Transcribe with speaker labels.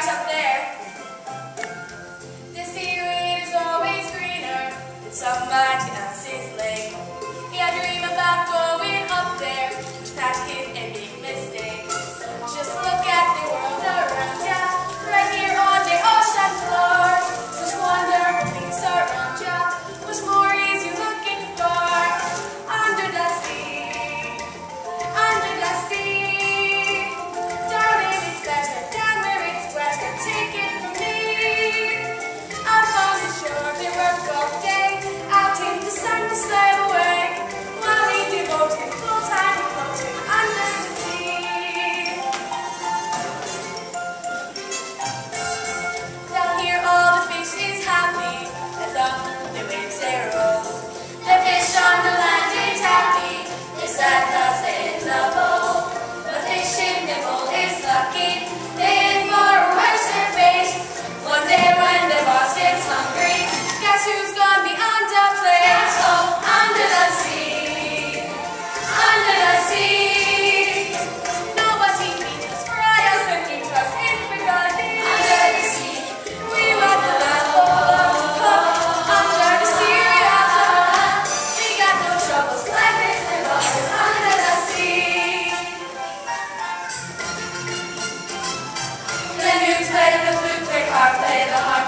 Speaker 1: branch up there. The seaweed is always greener. It's Some I play the heart.